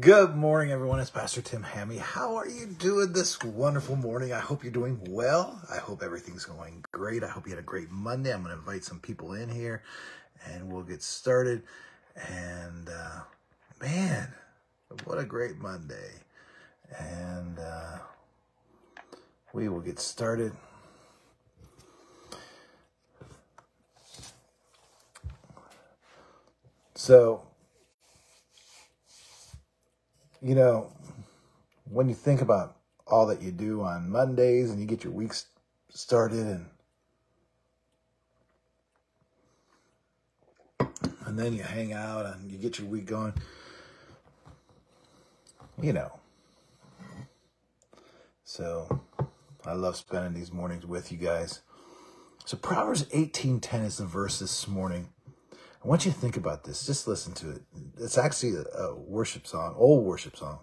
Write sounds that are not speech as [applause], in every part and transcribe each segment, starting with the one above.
Good morning, everyone. It's Pastor Tim Hammye. How are you doing this wonderful morning? I hope you're doing well. I hope everything's going great. I hope you had a great Monday. I'm going to invite some people in here and we'll get started. And uh, man, what a great Monday. And uh, we will get started. So, you know, when you think about all that you do on Mondays and you get your weeks started and and then you hang out and you get your week going, you know. So I love spending these mornings with you guys. So Proverbs 18:10 is the verse this morning. I want you to think about this. Just listen to it. It's actually a, worship song, old worship song.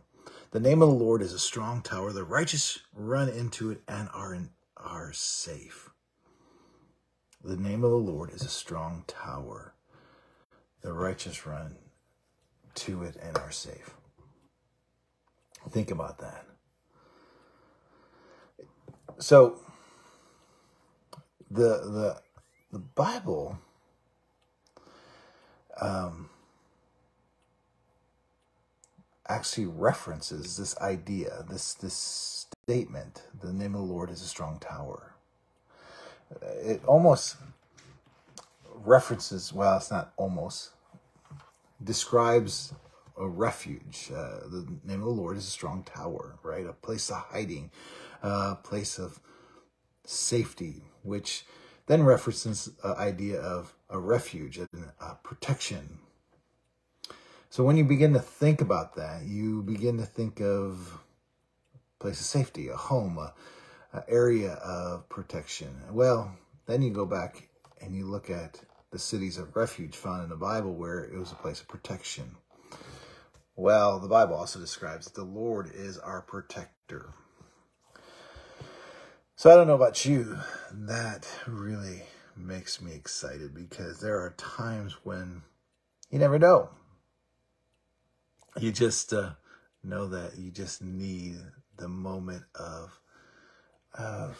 The name of the Lord is a strong tower. The righteous run into it and are in, are safe. The name of the Lord is a strong tower. The righteous run to it and are safe. Think about that. So the the the Bible um, actually references this idea, this this statement. The name of the Lord is a strong tower. It almost references. Well, it's not almost. Describes a refuge. Uh, the name of the Lord is a strong tower, right? A place of hiding, a place of safety, which then references the idea of a refuge and a protection. So when you begin to think about that, you begin to think of a place of safety, a home, a, a area of protection. Well, then you go back and you look at the cities of refuge found in the Bible where it was a place of protection. Well, the Bible also describes that the Lord is our protector. So I don't know about you, that really makes me excited because there are times when you never know. You just uh, know that you just need the moment of of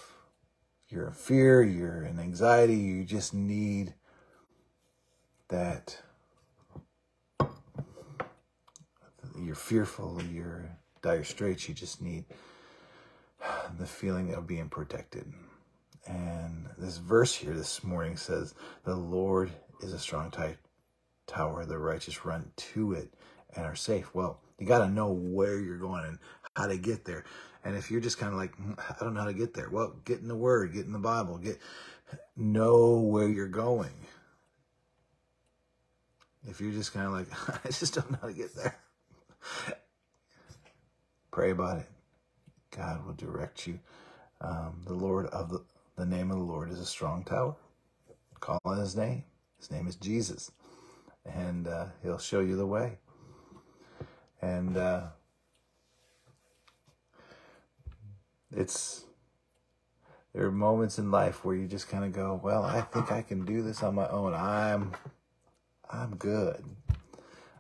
you're in fear, you're in anxiety, you just need that you're fearful, you're dire straits, you just need the feeling of being protected. And this verse here this morning says, The Lord is a strong t- tower, the righteous run to it and are safe. Well, you got to know where you're going and how to get there. And if you're just kind of like, mm, I don't know how to get there, well, get in the Word, get in the Bible, get know where you're going. If you're just kind of like, [laughs] I just don't know how to get there, pray about it. God will direct you. Um, the Lord of the the name of the Lord is a strong tower. Call on his name. His name is Jesus. And uh, he'll show you the way. And uh, it's, there are moments in life where you just kind of go, well, I think I can do this on my own. I'm, I'm good.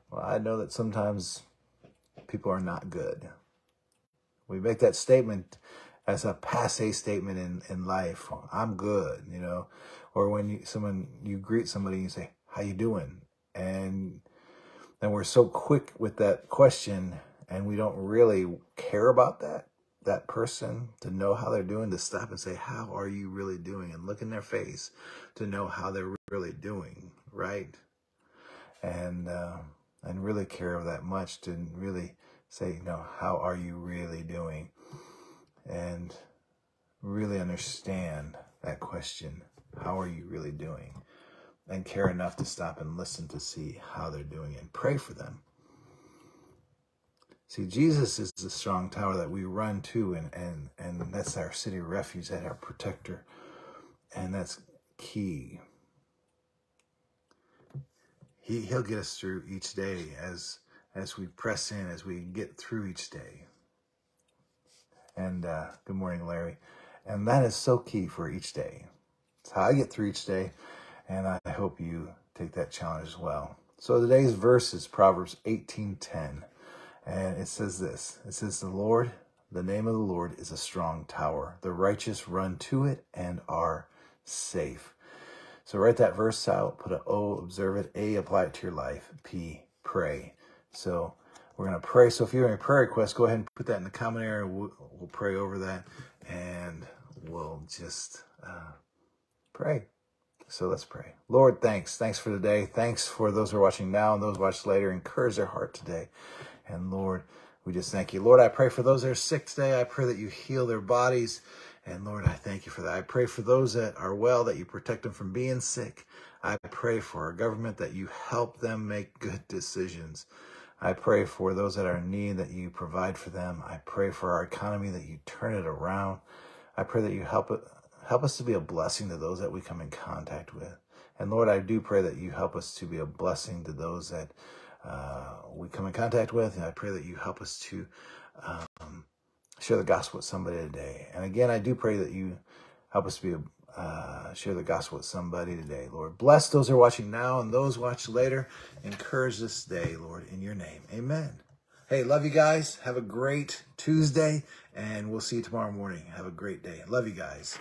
Well, I know that sometimes people are not good. We make that statement as a passe statement in, in life. I'm good, you know, or when you, someone, you greet somebody, you say, how you doing? And then we're so quick with that question and we don't really care about that, that person to know how they're doing, to stop and say, how are you really doing? And look in their face to know how they're really doing, right? And, uh, and really care that much to really say, you know, how are you really doing? And really understand that question how are you really doing? And care enough to stop and listen to see how they're doing and pray for them. See, Jesus is the strong tower that we run to, and, and, and that's our city refuge, that our protector. And that's key. He, he'll get us through each day as as we press in, as we get through each day. And uh, good morning, Larry. And that is so key for each day. It's how I get through each day. And I hope you take that challenge as well. So today's verse is Proverbs 18.10. And it says this it says, The Lord, the name of the Lord is a strong tower. The righteous run to it and are safe. So write that verse out, put an O, observe it, A, apply it to your life, P, pray. So we're going to pray. So if you have any prayer requests, go ahead and put that in the comment area. We'll, we'll pray over that and we'll just uh, pray. So let's pray. Lord, thanks. Thanks for today. Thanks for those who are watching now and those who watch later. Encourage their heart today. And Lord, we just thank you. Lord, I pray for those that are sick today. I pray that you heal their bodies. And Lord, I thank you for that. I pray for those that are well, that you protect them from being sick. I pray for our government that you help them make good decisions. I pray for those that are in need that you provide for them. I pray for our economy that you turn it around. I pray that you help it, help us to be a blessing to those that we come in contact with. And Lord, I do pray that you help us to be a blessing to those that uh, we come in contact with. And I pray that you help us to um, share the gospel with somebody today. And again, I do pray that you help us to be a, uh, share the gospel with somebody today, Lord. Bless those who are watching now and those watch later. Encourage this day, Lord, in your name. Amen. Hey, love you guys. Have a great Tuesday, and we'll see you tomorrow morning. Have a great day. Love you guys.